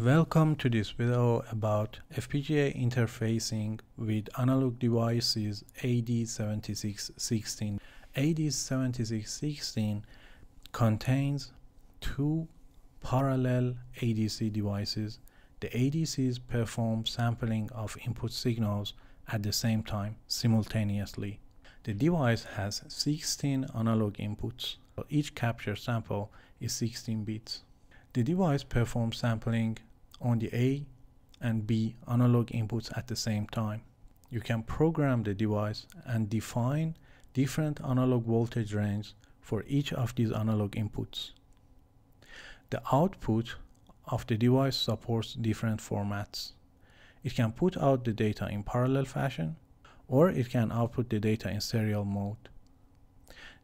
Welcome to this video about FPGA interfacing with analog devices AD7616. AD7616 contains two parallel ADC devices. The ADCs perform sampling of input signals at the same time, simultaneously. The device has 16 analog inputs. Each capture sample is 16 bits. The device performs sampling on the A and B analog inputs at the same time. You can program the device and define different analog voltage range for each of these analog inputs. The output of the device supports different formats. It can put out the data in parallel fashion or it can output the data in serial mode.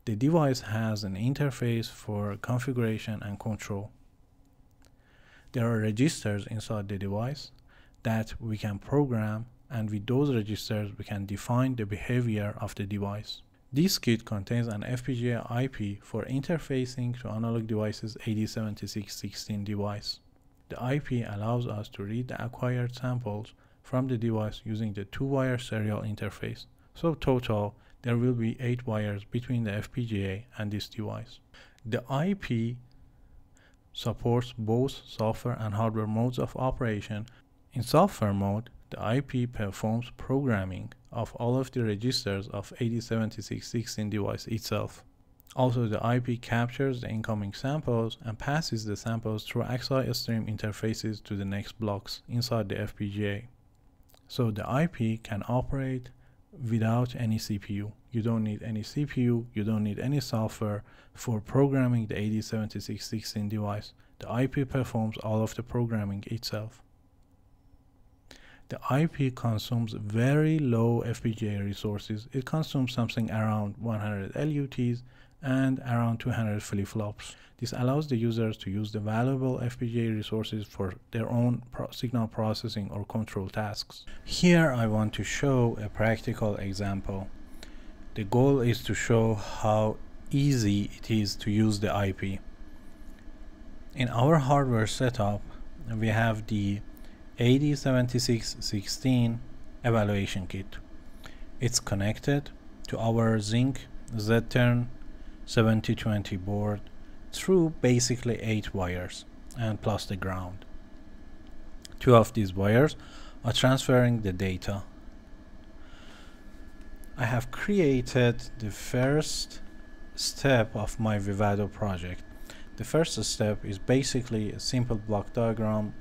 The device has an interface for configuration and control there are registers inside the device that we can program and with those registers we can define the behavior of the device. This kit contains an FPGA IP for interfacing to analog devices AD7616 device. The IP allows us to read the acquired samples from the device using the two-wire serial interface. So total, there will be 8 wires between the FPGA and this device. The IP supports both software and hardware modes of operation. In software mode, the IP performs programming of all of the registers of AD7616 device itself. Also, the IP captures the incoming samples and passes the samples through AXI stream interfaces to the next blocks inside the FPGA. So the IP can operate without any CPU. You don't need any CPU, you don't need any software for programming the AD7616 device. The IP performs all of the programming itself. The IP consumes very low FPGA resources. It consumes something around 100 LUTs and around 200 flip-flops. This allows the users to use the valuable FPGA resources for their own pro signal processing or control tasks. Here I want to show a practical example. The goal is to show how easy it is to use the IP. In our hardware setup, we have the AD7616 evaluation kit. It's connected to our Zynq Z-turn 7020 board through basically 8 wires and plus the ground. Two of these wires are transferring the data. I have created the first step of my Vivado project. The first step is basically a simple block diagram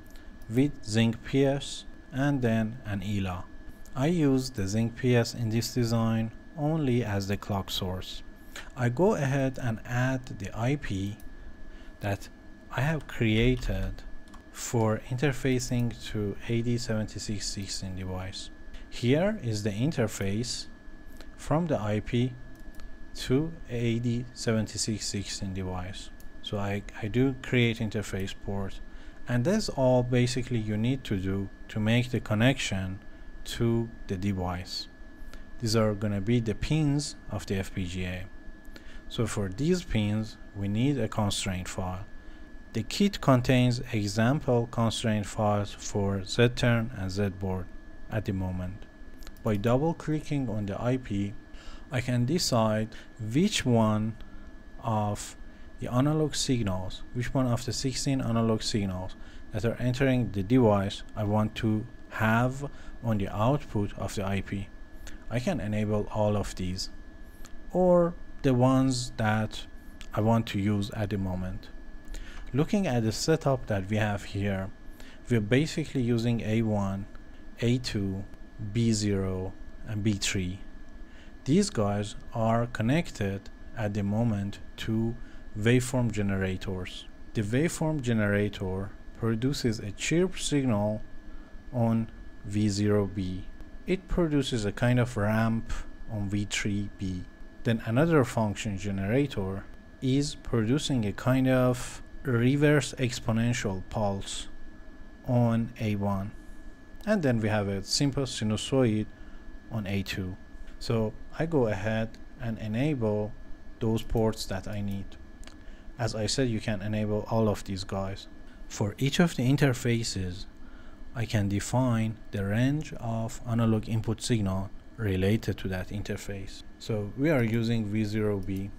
with Zynq PS and then an ILA. I use the Zynq PS in this design only as the clock source. I go ahead and add the IP that I have created for interfacing to AD7616 device. Here is the interface from the IP to AD7616 device. So I, I do create interface port and that's all basically you need to do to make the connection to the device. These are going to be the pins of the FPGA. So for these pins, we need a constraint file. The kit contains example constraint files for Z-turn and ZedBoard at the moment. By double clicking on the IP, I can decide which one of the analog signals, which one of the 16 analog signals that are entering the device I want to have on the output of the IP. I can enable all of these or the ones that I want to use at the moment. Looking at the setup that we have here, we're basically using A1, A2, B0, and B3. These guys are connected at the moment to waveform generators. The waveform generator produces a chirp signal on V0B. It produces a kind of ramp on V3B. Then another function generator is producing a kind of reverse exponential pulse on A1 and then we have a simple sinusoid on A2 so I go ahead and enable those ports that I need. As I said you can enable all of these guys. For each of the interfaces, I can define the range of analog input signal related to that interface. So we are using V0B.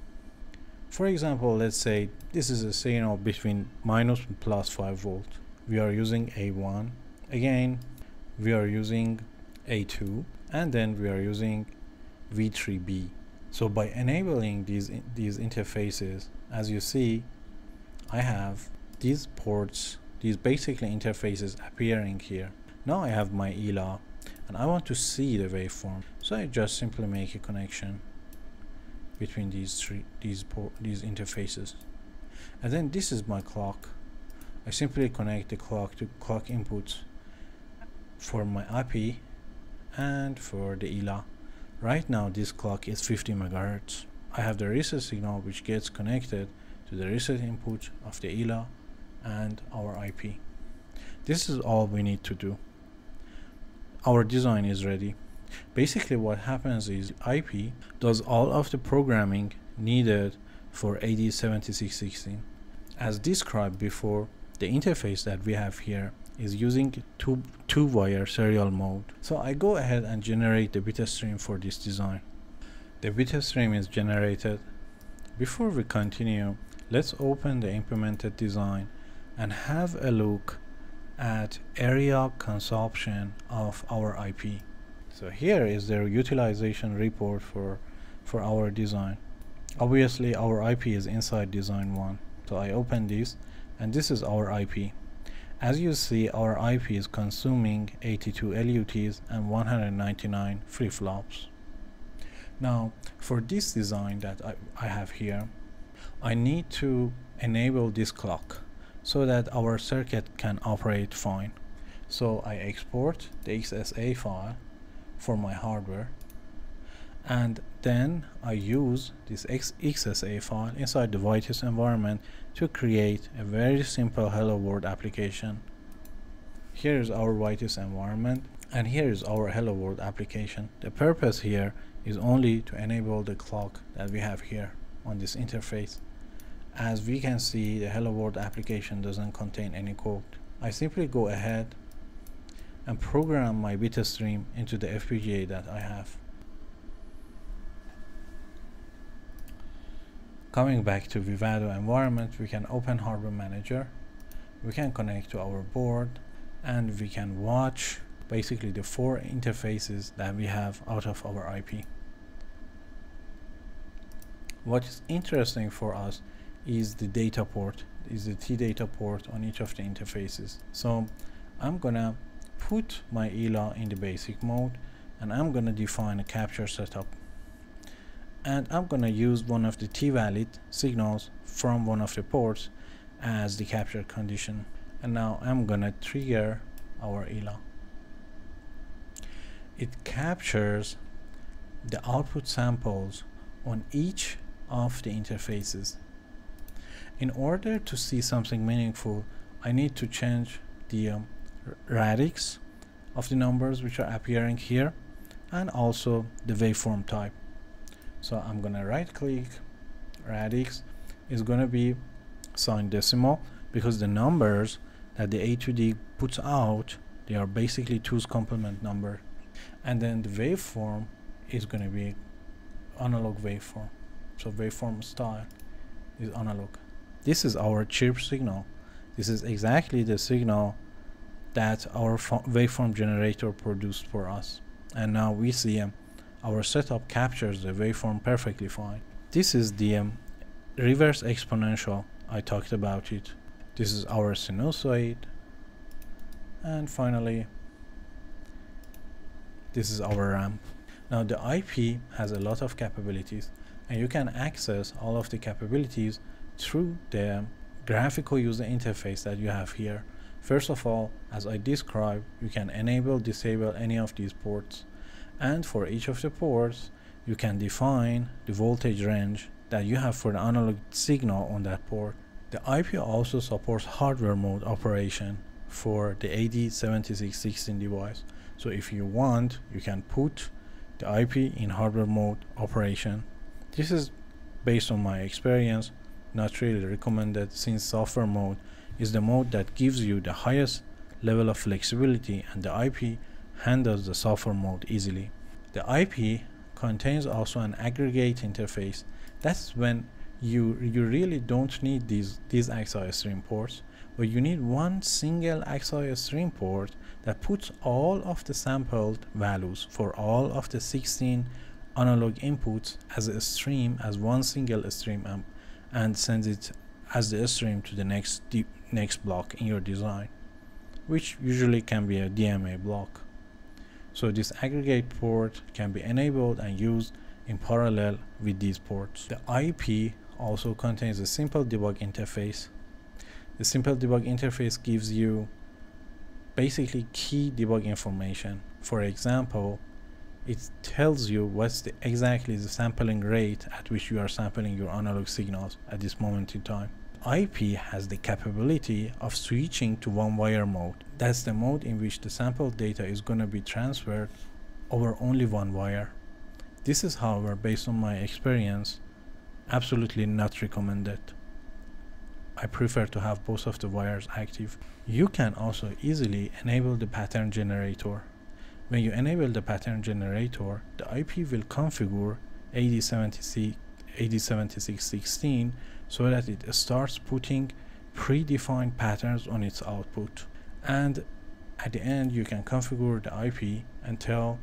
For example, let's say this is a signal between minus and plus 5 volt. We are using A1. Again, we are using A2 and then we are using V3B. So by enabling these these interfaces, as you see, I have these ports, these basically interfaces appearing here. Now I have my ILA and I want to see the waveform. So I just simply make a connection between these three these these interfaces. And then this is my clock. I simply connect the clock to clock inputs for my IP and for the ILA. Right now this clock is 50 megahertz. I have the reset signal which gets connected to the reset input of the ILA and our IP. This is all we need to do. Our design is ready. Basically what happens is IP does all of the programming needed for AD7616. As described before, the interface that we have here is using two, two wire serial mode. So I go ahead and generate the bit stream for this design. The bit stream is generated. Before we continue, let's open the implemented design and have a look at area consumption of our IP. So here is their utilization report for, for our design. Obviously our IP is inside design 1. So I open this and this is our IP. As you see, our IP is consuming 82 LUTs and 199 flip-flops. Now, for this design that I, I have here, I need to enable this clock so that our circuit can operate fine. So I export the XSA file for my hardware and then I use this XSA file inside the Vitis environment to create a very simple hello world application. Here is our Vitis environment and here is our hello world application. The purpose here is only to enable the clock that we have here on this interface. As we can see the hello world application doesn't contain any code. I simply go ahead and program my bit stream into the FPGA that I have. Coming back to Vivado environment, we can open Hardware Manager. We can connect to our board and we can watch basically the four interfaces that we have out of our IP. What is interesting for us is the data port, is the T data port on each of the interfaces. So I'm gonna put my ILA in the basic mode and I'm gonna define a capture setup. And I'm gonna use one of the T-valid signals from one of the ports as the capture condition. And now I'm gonna trigger our ILA it captures the output samples on each of the interfaces in order to see something meaningful I need to change the um, radix of the numbers which are appearing here and also the waveform type. So I'm gonna right click radix is gonna be signed decimal because the numbers that the A2D puts out they are basically two's complement number. And then the waveform is going to be analog waveform. So waveform style is analog this is our chirp signal this is exactly the signal that our waveform generator produced for us and now we see um, our setup captures the waveform perfectly fine. This is the um, reverse exponential. I talked about it. This is our sinusoid. And finally, this is our ramp. Now the IP has a lot of capabilities and you can access all of the capabilities through the graphical user interface that you have here. First of all, as I described, you can enable, disable any of these ports and for each of the ports you can define the voltage range that you have for the analog signal on that port. The IP also supports hardware mode operation for the AD7616 device. So if you want, you can put the IP in hardware mode operation. This is based on my experience, not really recommended since software mode is the mode that gives you the highest level of flexibility and the IP handles the software mode easily. The IP contains also an aggregate interface. That's when you you really don't need these these AXI stream ports, but you need one single AXI stream port that puts all of the sampled values for all of the 16 analog inputs as a stream as one single stream and sends it as the stream to the next next block in your design which usually can be a DMA block. So this aggregate port can be enabled and used in parallel with these ports. The IP also contains a simple debug interface. The simple debug interface gives you basically key debug information. For example it tells you what's the exactly the sampling rate at which you are sampling your analog signals at this moment in time. IP has the capability of switching to one wire mode. That's the mode in which the sample data is going to be transferred over only one wire. This is however based on my experience absolutely not recommended. I prefer to have both of the wires active. You can also easily enable the pattern generator when you enable the pattern generator, the IP will configure AD76, AD7616 so that it starts putting predefined patterns on its output. And at the end, you can configure the IP and tell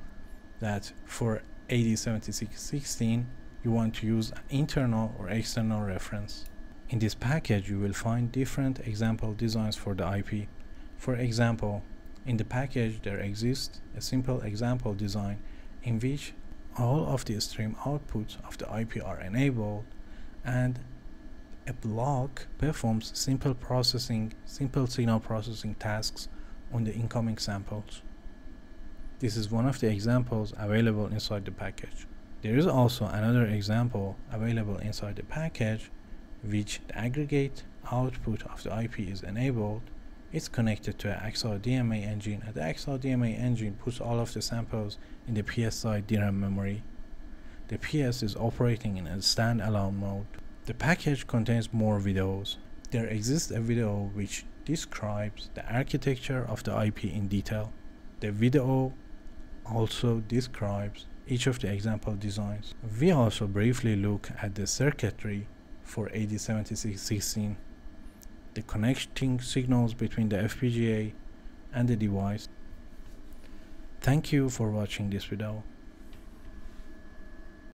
that for AD7616, you want to use an internal or external reference. In this package, you will find different example designs for the IP. For example, in the package, there exists a simple example design in which all of the stream outputs of the IP are enabled and a block performs simple processing, simple signal processing tasks on the incoming samples. This is one of the examples available inside the package. There is also another example available inside the package which the aggregate output of the IP is enabled it's connected to an AXI DMA engine and the AXI DMA engine puts all of the samples in the PSI DRAM memory. The PS is operating in a standalone mode. The package contains more videos. There exists a video which describes the architecture of the IP in detail. The video also describes each of the example designs. We also briefly look at the circuitry for AD7616 the connecting signals between the FPGA and the device. Thank you for watching this video.